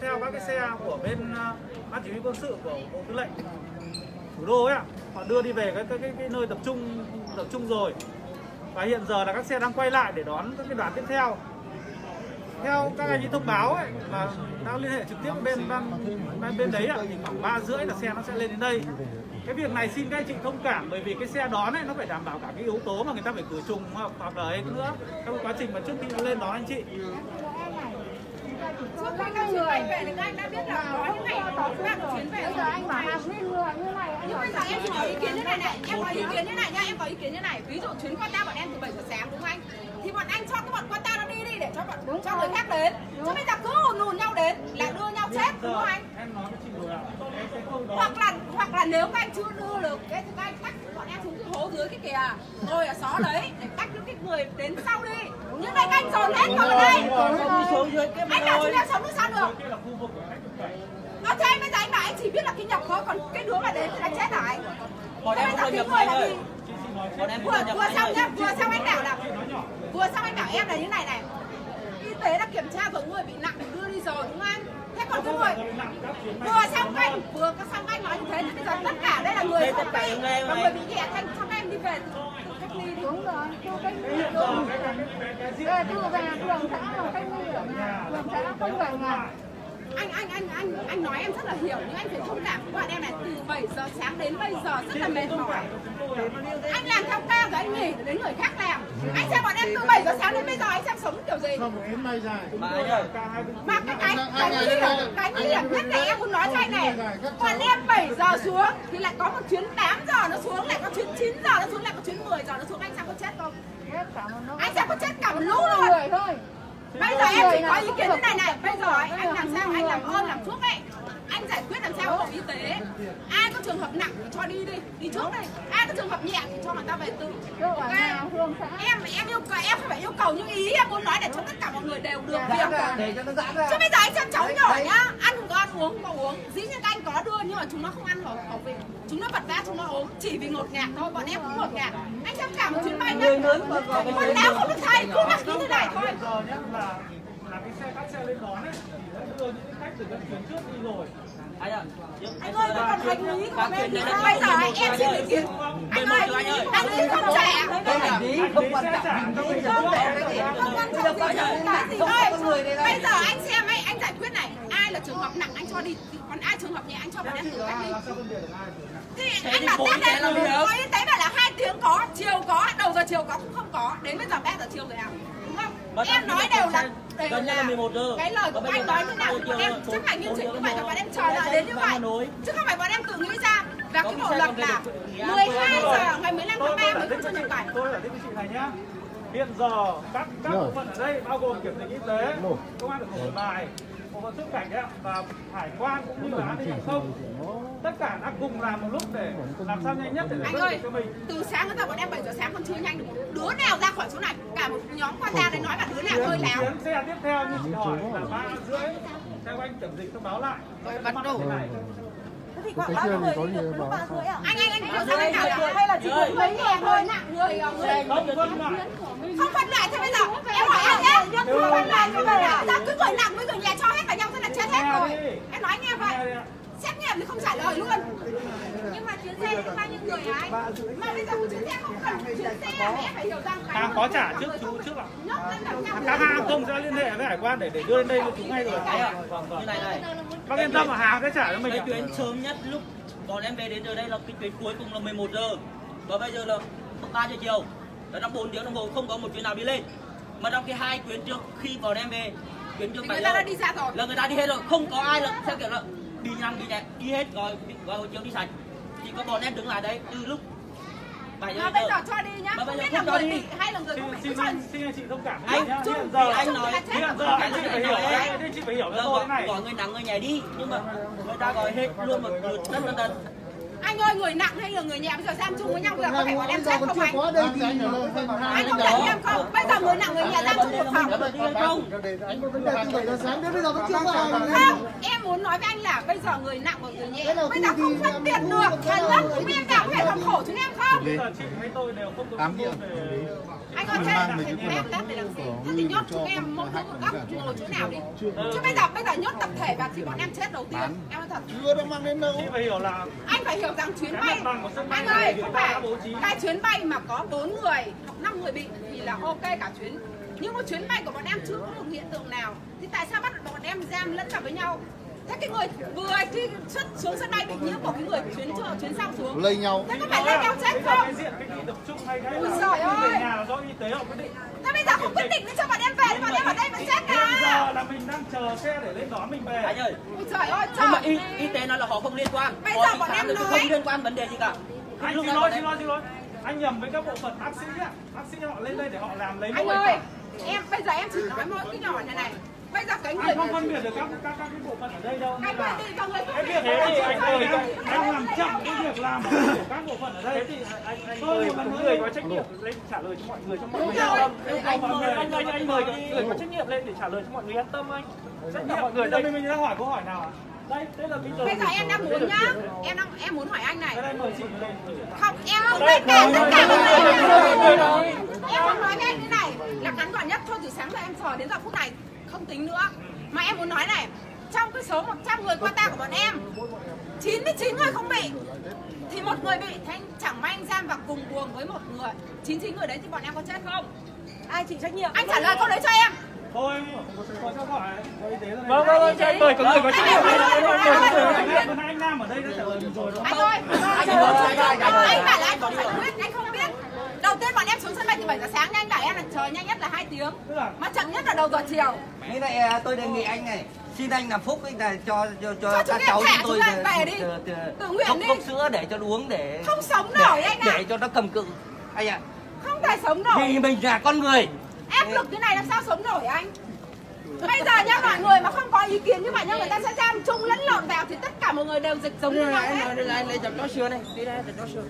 theo các cái xe của bên ờ, ban chỉ huy quân sự của bộ tư lệnh thủ đô ấy ạ. Họ đưa đi về cái cái, cái, cái nơi tập trung tập trung rồi. Và hiện giờ là các xe đang quay lại để đón các cái đoàn tiếp theo. Theo các anh ấy thông báo ấy là đã liên hệ trực tiếp bên bên ban, bên đấy ạ thì khoảng ba rưỡi là xe nó sẽ lên đến đây. Cái việc này xin các anh chị thông cảm bởi vì cái xe đón ấy nó phải đảm bảo cả cái yếu tố mà người ta phải khử trùng hoặc là ấy nữa. Trong cái quá trình mà trước khi nó lên đón anh chị. Trước khi các chuyến bay về thì các anh đã biết là có những ngày có các chuyến về Bây giờ anh bảo hàng lên người như này anh Nhưng bây giờ em chỉ có ý kiến như này này, em có ý kiến như này nha, em có ý kiến như này. Ví dụ chuyến qua ta bọn em từ 7 giờ sáng đúng không anh? Thì bọn anh cho cái bọn qua ta nó đi đi để cho bọn cho người khác đến. Chứ bây giờ cứ ùn ùn nhau đến là đưa nhau chết đúng không anh? Hoặc là hoặc là nếu các anh chưa đưa được cái thì các anh tách bọn em xuống cái hố dưới cái kìa. Ngồi ở xó đấy để tách những cái người đến sau đi. Nhưng đây các anh dồn hết vào đây. Anh bảo chúng em sống được sao được? Ờ thế bây giờ anh bảo anh chỉ biết là cái nhập thôi còn cái đứa mà đến thì là chết anh? Bọn em không nhập người là rồi. gì? Vừa vừa xong rồi. nhá vừa xong anh bảo là vừa xong anh bảo em là như này này. Y tế đã kiểm tra rồi người bị nặng đưa đi rồi đúng không anh còn cái người vừa xong anh vừa có xong anh nói như thế thì bây giờ tất cả đây là người những người và người bị nhẹ thanh các em đi về. Cách ly đúng rồi. Thu cách ly đúng thu về phường xã là cách ly ở nhà. Phường xã không về nhà anh anh anh anh anh nói em rất là hiểu nhưng anh phải thông cảm với bọn em này từ 7 giờ sáng đến bây giờ rất là mệt mỏi. Anh làm theo ca rồi anh nghỉ để đến người khác làm. Anh xem bọn em từ 7 giờ sáng đến bây giờ anh xem sống kiểu gì? Không, em nay dài. Mà cái cái cái nguy hiểm cái nguy hiểm nhất này em muốn nói cho anh này. Bọn em 7 giờ xuống thì lại có một chuyến 8 giờ nó xuống lại có chuyến 9 giờ nó xuống lại có chuyến 10 giờ nó xuống. Anh xem có chết không? Hết cả một nó anh xem có chết cả một lũ luôn. bây giờ em chỉ có ý kiến như này này. Bây giờ anh làm sao? Anh làm ơn làm thuốc ấy sao bộ y tế. Ai có trường hợp nặng thì cho đi đi. Đi trước đây. Ai có trường hợp nhẹ thì cho người ta về tự. Ok. em em yêu cầu em phải yêu cầu những ý em muốn nói để cho tất cả mọi người đều được việc. Để cho nó giãn ra. chứ bây giờ anh xem cháu nhỏ nhá. Ăn không có ăn uống không có uống. Dĩ nhiên các anh có đưa nhưng mà chúng nó không ăn khẩu khẩu vị chúng nó vật vã chúng nó ốm. Chỉ vì ngột ngạt thôi bọn em cũng ngột ngạt. Anh xem cả một chuyến bay nhá. Quần áo không được thay cứ mặc như thế này thôi. Là là cái xe các xe lên đón ấy thì đã đưa những cái khách từ các chuyến trước đi rồi anh ơi vẫn còn hành lý của em bây giờ anh em xin ý kiến anh ơi anh ấy không trẻ Hành lý không quan trọng. Hành lý không không quan trọng. không quan trọng gì cái gì thôi bây giờ anh xem ấy anh giải quyết này ai là trường hợp nặng anh cho đi còn ai trường hợp nhẹ anh cho vào đang thử cách ly thì anh bảo tết đấy có y tế bảo là hai tiếng có chiều có đầu giờ chiều có cũng không có đến bây giờ ba giờ chiều rồi à đúng không em trong nói đều là đều gần là 11 giờ. cái lời của anh nói như nào? em chấp hành nghiêm chỉnh như vậy và bọn em chờ đợi đến như Ba vậy chứ không phải bọn em tự nghĩ ra và cái bộ luật là được Nghệ An 12 Tôi- giờ ngày 15 tháng 3 tôi mới không cho nhập cảnh tôi giải thích với chị này nhá. Hiện giờ các các bộ phận ở đây bao gồm kiểm dịch y tế công an cửa khẩu bài bộ phận xuất cảnh ấy, và hải quan cũng như là an ninh hàng không tất cả đã cùng làm một lúc để làm sao nhanh nhất để giải anh quyết cho mình. từ sáng đến giờ bọn em 7 giờ sáng còn chưa nhanh được một đứa nào ra khỏi chỗ này. Cả một nhóm qua ta đấy nói là đứa nào hơi láo. xe tiếp theo như chị hỏi là ba rưỡi. Theo anh kiểm dịch thông báo lại. Bắt đầu này. Thì khoảng bao nhiêu người đi? được lúc ba rưỡi à? Anh anh anh hiểu sao anh nào hay là chỉ có mấy người? hơi nặng người. Người không phân loại không phân loại thế bây giờ. Em hỏi em nhé. Không phân loại như vậy là cứ người nặng với người nhẹ cho hết rồi em nói nghe vậy. Xét nghiệm thì không trả lời luôn. Nhưng mà chuyến xe thì bao nhiêu người anh? Mà bây giờ chuyến xe không cần chuyến xe mà em phải hiểu rằng cái hàng có trả trước chú trước ạ. các hãng không sẽ liên hệ với hải quan để để đưa lên đây cho chúng ngay rồi Anh ạ, vâng như vâng này này. bác yên tâm là hàng sẽ trả cho mình Cái ạ. chuyến sớm nhất lúc bọn em về đến giờ đây là cái chuyến cuối cùng là 11 giờ. Và bây giờ là 3 giờ chiều. Đã trong 4 tiếng đồng hồ không có một chuyến nào đi lên. Mà trong cái hai chuyến trước khi bọn em về, thì 7 người ta đã đi ra rồi. Là người ta đi hết rồi, không có ai là theo kiểu là đi nhanh đi nhẹ, đi hết rồi, rồi hồi chiều đi sạch. Chỉ có bọn em đứng lại đây từ lúc 7 giờ mà đến bây giờ. cho đi nhá. Mà không biết là người bị hay là người không bị xin chị thông cảm Anh, giờ. anh chung nói- là hiện giờ. anh chị phải hiểu anh chị phải hiểu cho Là tôi gọi, cái này. gọi người nặng người nhẹ đi. Nhưng mà người ta gọi hết luôn một lượt tất tất tất anh ơi người nặng hay là người nhẹ? Bây giờ giam chung với nhau bây giờ có phải bọn em còn không anh? có đây thì anh không để em người nặng người nhẹ giam chung một phòng không anh có vấn đề từ 7 giờ sáng đến bây giờ vẫn chưa có ai không em muốn nói với anh là bây giờ người nặng và người nhẹ bây giờ không thì phân biệt được. lắm đầu chúng em nào cũng phải làm khổ chúng em không? Bây giờ chị hay tôi đều không về anh ơi thế em test để làm gì? Thế thì nhốt chúng em mỗi đứa một góc ngồi chỗ nào đi. Chứ bây giờ bây giờ nhốt tập thể vào thì bọn em chết đầu tiên. Em nói thật. Chưa đâu mang đến đâu. Chị phải hiểu là anh phải hiểu rằng chuyến bay anh ơi không phải. đã bố trí. cái chuyến bay mà có 4 người hoặc 5 người bị thì là ok cả chuyến. Nhưng một chuyến bay của bọn em chưa có một hiện tượng nào. Thì tại sao bắt bọn em giam lẫn vào với nhau? Thế cái người vừa khi xuất xuống sân bay bị nhiễm của cái người chuyến trước chuyến sau xuống. Lây nhau. Thế có phải lây nhau chết không? diện cách ly tập trung hay cái Ôi là giời ơi. nhà là do y tế họ quyết định. Thế bây giờ không quyết định thì cho bọn em về thì bọn em ở đây vẫn chết cả giờ là mình đang chờ xe để lên đón mình về. Anh ơi. Ôi trời ơi nhưng mà trời. y, y tế nói là họ không liên quan. Bây họ giờ bọn em nói- không liên quan vấn đề gì cả. Anh xin lỗi xin lỗi xin lỗi anh nhầm với các bộ phận bác sĩ á. Bác sĩ họ lên đây để họ làm lấy anh ơi bệnh em bây giờ em chỉ nói mỗi cái nhỏ này này. Bây giờ cái người anh không phân biệt được các các các cái bộ phận ở đây đâu nên là cái việc thế thì anh ơi Anh đang làm chậm cái việc làm của các bộ phận ở đây. Thì anh anh một người có trách nhiệm lên trả lời cho mọi người cho mọi người yên tâm. Anh mời anh anh anh mời người có trách nhiệm lên để trả lời cho mọi người yên tâm anh. Tất cả mọi người đây. mình đang hỏi câu hỏi nào ạ đây đây là bây giờ bây giờ em đang muốn nhá. Em đang em muốn hỏi anh này. Không em không biết cả tất cả mọi người. em muốn nói với anh như này. Là ngắn gọn nhất. Thôi từ sáng giờ em chờ đến giờ phút này. Không tính nữa. Mà em muốn nói này. Trong cái số 100 người qua ta của bọn em 99 người không bị. Thì một người bị. Thì anh chẳng may anh giam vào cùng buồng với một người. 99 người đấy thì bọn em có chết không? Ai chịu trách nhiệm? Anh trả lời câu đấy cho em thôi có cho hỏi có y tế rồi Vâng, vâng, vâng, cho anh mời có người có trách nhiệm. Anh Nam ở đây đã trả lời mình rồi đúng anh không? ơi anh anh bảo là anh không giải quyết anh không biết. Đầu tiên bọn em xuống sân bay từ 7 giờ sáng nhưng anh bảo em là chờ nhanh nhất là 2 tiếng. Mà chậm nhất là đầu giờ chiều. Như này à, tôi đề nghị anh này xin anh làm phúc anh là cho cho cho, Cho các cháu chúng tôi chúng em về đi. từ- từ- Tự nguyện cốc, đi. cốc sữa để cho nó uống để không sống để, nổi anh ạ. để cho nó cầm cự. Anh ạ? Không thể sống nổi. Vì mình là con người ép lực thế này làm sao sống nổi anh? Bây giờ nhá mọi người mà không có ý kiến như vậy nhá người ta sẽ giam chung lẫn lộn vào thì tất cả mọi người đều dịch giống như nhau hết. anh lấy chậm cho sữa này. Đi ra chậm cho sữa